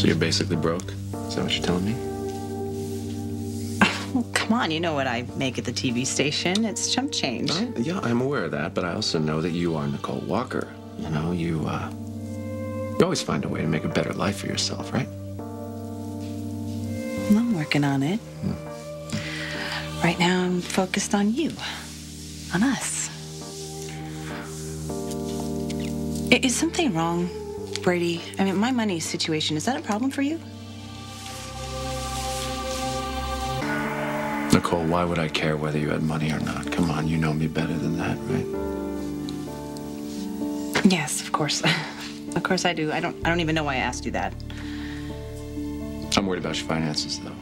So you're basically broke? Is that what you're telling me? Well, come on, you know what I make at the TV station. It's chump change. I, yeah, I'm aware of that, but I also know that you are Nicole Walker. You know, you, uh, you always find a way to make a better life for yourself, right? Well, I'm working on it. Right now, I'm focused on you, on us. Is something wrong, Brady? I mean, my money situation, is that a problem for you? Nicole, why would I care whether you had money or not? Come on, you know me better than that, right? Yes, of course. of course I do. I don't I don't even know why I asked you that. I'm worried about your finances, though.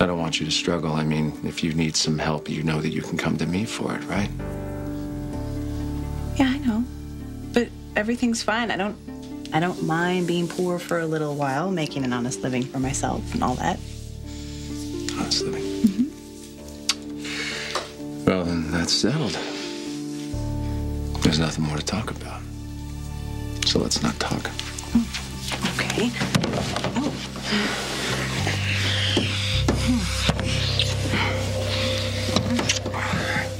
I don't want you to struggle. I mean, if you need some help, you know that you can come to me for it, right? Yeah, I know. But everything's fine. I don't I don't mind being poor for a little while, making an honest living for myself and all that. Honest living. Mm-hmm. Well, then that's settled. There's nothing more to talk about. So let's not talk. Okay. Oh. Oh,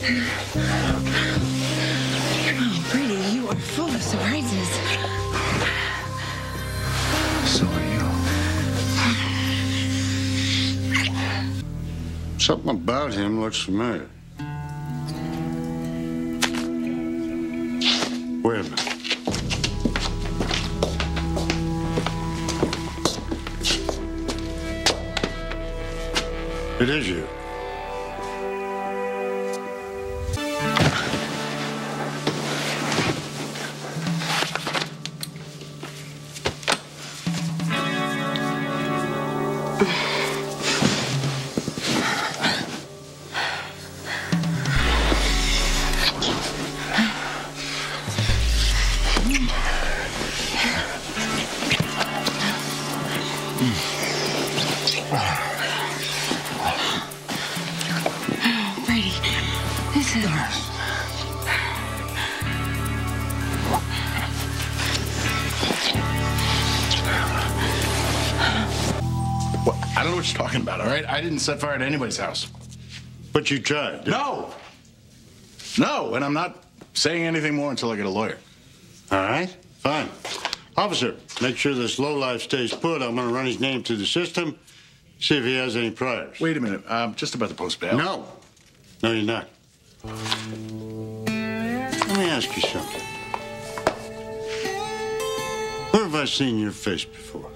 Brady, you are full of surprises. So are you. Something about him looks familiar. Wait a minute. It is you. Brady, this is. Don't know what you're talking about, all right? I didn't set fire to anybody's house. But you tried. No! No, and I'm not saying anything more until I get a lawyer. All right, fine. Officer, make sure this lowlife stays put. I'm going to run his name through the system, see if he has any priors. Wait a minute. I'm just about to post bail. No. No, you're not. Let me ask you something. Where have I seen your face before?